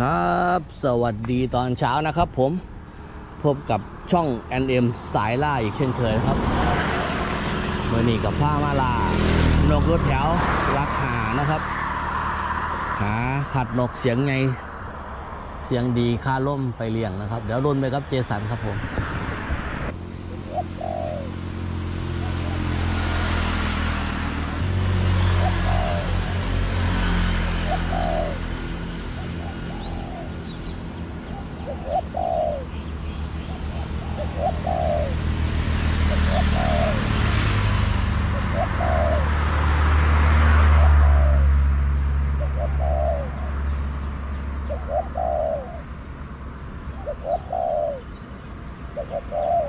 ครับสวัสดีตอนเช้านะครับผมพบกับช่อง NM สายล่าอีกเช่นเคยครับเมื่อนี้กับผ้ามาลานกรถแถวรักหานะครับ หาขัดนกเสียงไงเสียงดีค่าล่มไปเลี้ยงนะครับ เดี๋ยวรุนไปครับเจสันครับผม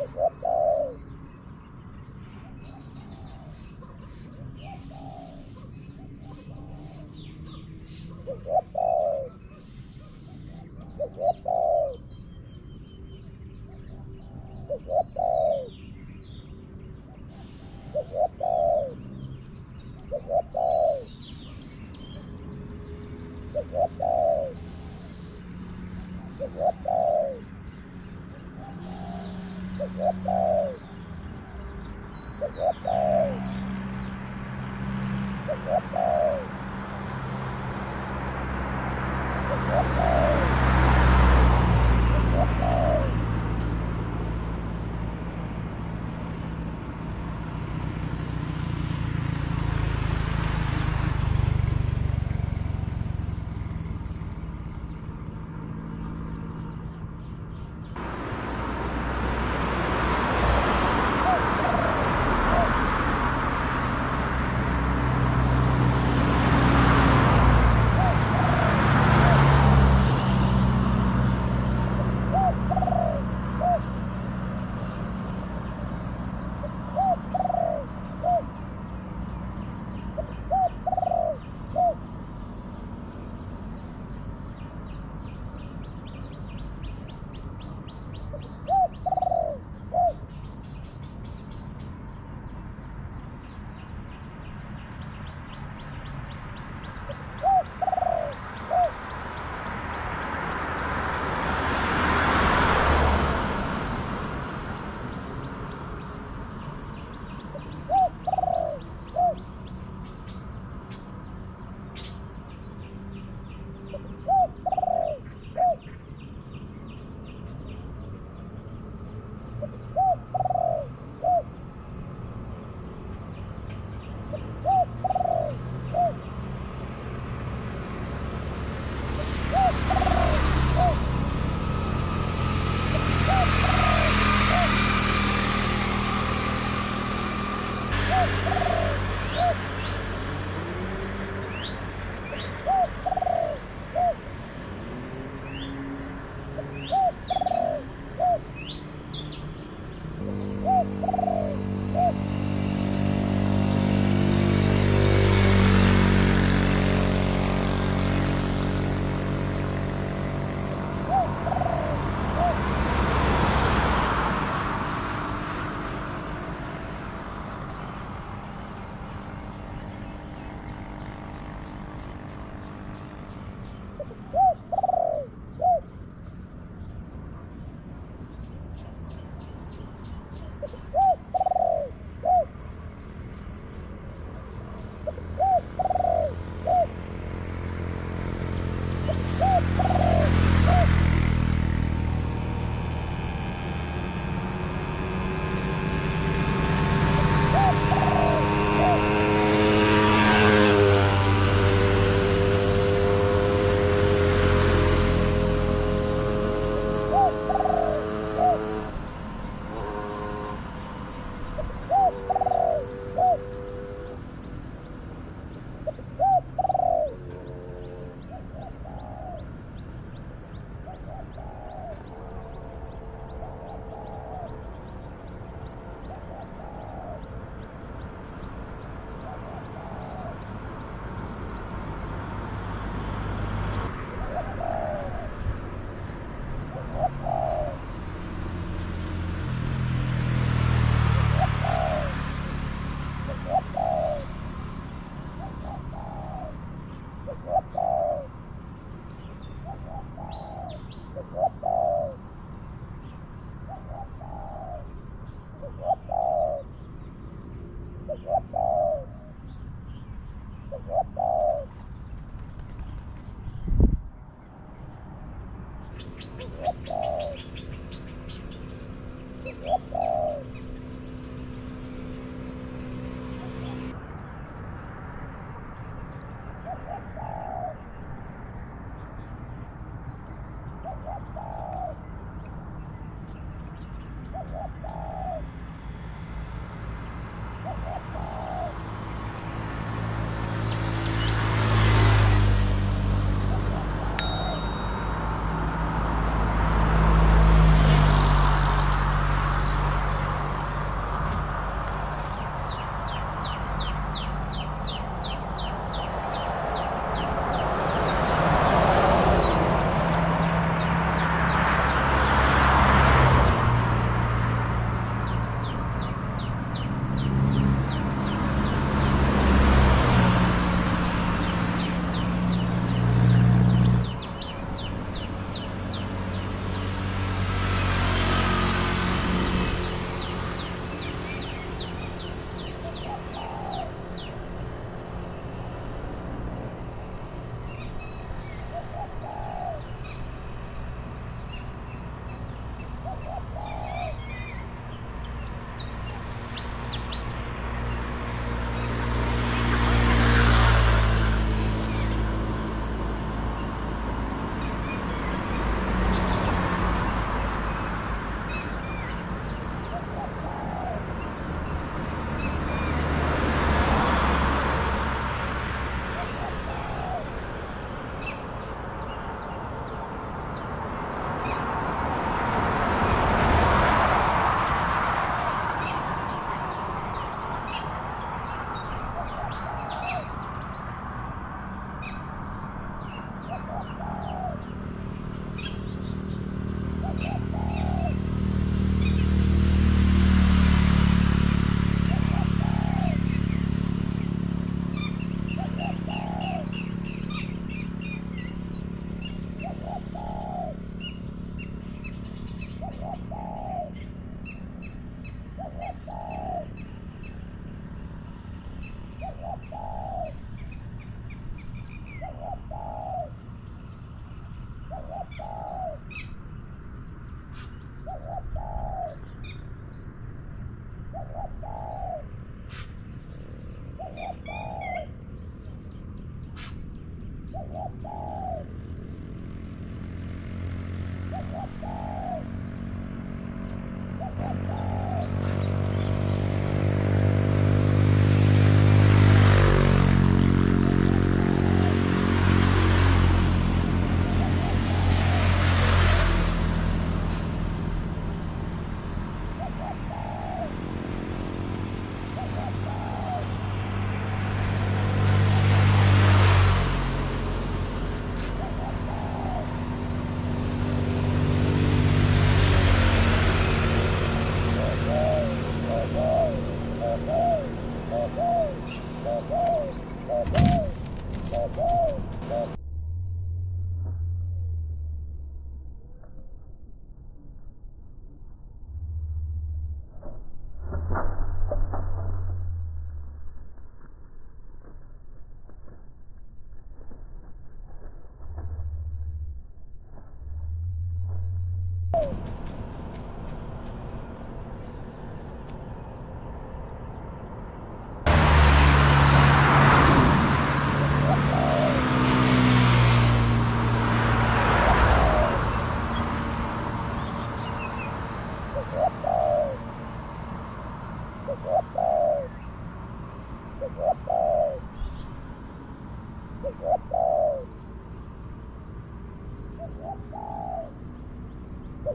Yeah. ค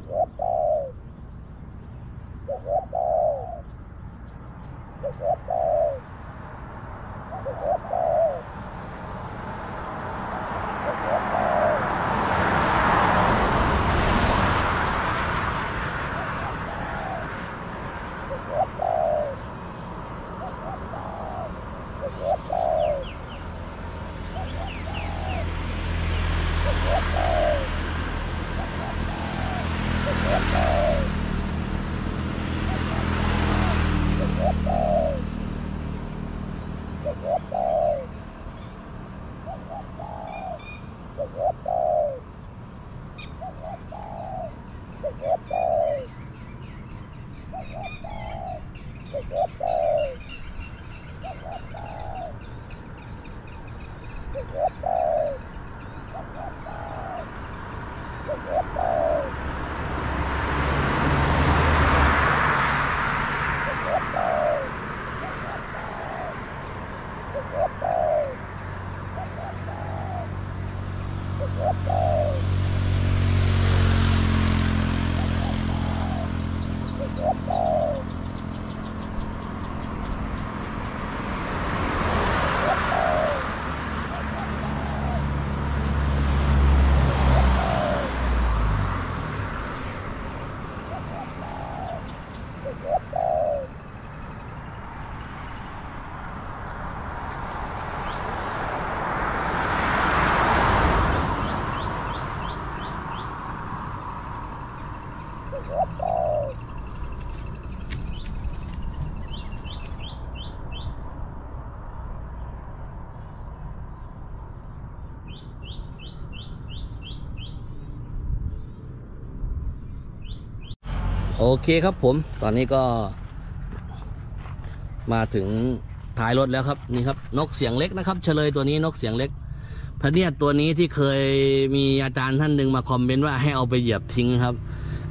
Yes, sir. โอเคครับผม ตอนนี้ก็ มาถึงท้ายรถแล้วครับนี่ครับ นกเสียงเล็กนะครับ เฉลยตัวนี้นกเสียงเล็กพะเนียดตัวนี้ที่เคยมีอาจารย์ท่านหนึ่งมาคอมเมนต์ว่าให้เอาไปเหยียบทิ้งครับ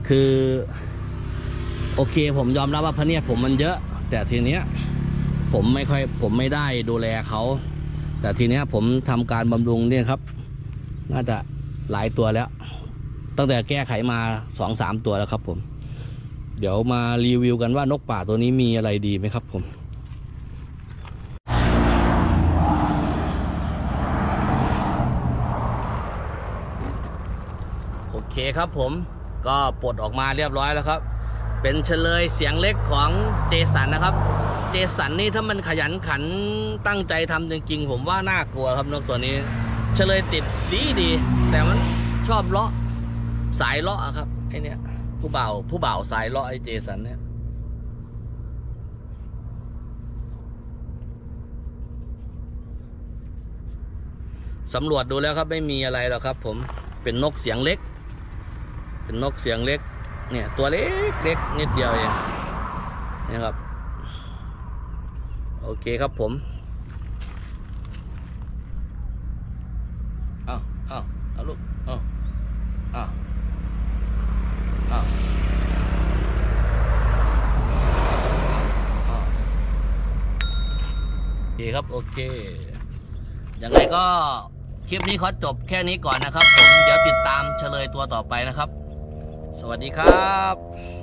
คือ โอเค ผมยอมรับว่าพะเนียดผมมันเยอะ แต่ทีเนี้ย ผมไม่ค่อย ผมไม่ได้ดูแลเขา แต่ทีเนี้ยผมทำการบำรุงเนี่ยครับ น่าจะหลายตัวแล้ว ตั้งแต่แก้ไขมาสองสามตัวแล้วครับผม เดี๋ยวมารีวิวกันว่านกป่าตัวนี้มีอะไรดีไหมครับผมโอเคครับผมก็ปลดออกมาเรียบร้อยแล้วครับ เป็นเฉลยเสียงเล็กของเจสันนะครับ เจสันนี่ถ้ามันขยันขันตั้งใจทำจริงๆผมว่าน่ากลัวครับนกตัวนี้ เฉลยติดดีดีแต่มันชอบเลาะสายเลาะครับไอเนี้ย ผู้บ่าวผู้บ่าวสายเลาะไอเจสันเนี่ยสำรวจดูแล้วครับไม่มีอะไรหรอกครับ ผมเป็นนกเสียงเล็ก เป็นนกเสียงเล็ก เนี่ย ตัวเล็กเล็กนิดเดียวเองนี่ครับ โอเคครับผมเอาเอาเอาลูกเอาเอาเอาเอาโอเคครับ โอเค ยังไง ก็คลิปนี้ขอจบแค่นี้ก่อนนะครับ ผมเดี๋ยวติดตามเฉลยตัวต่อไปนะครับ สวัสดีครับ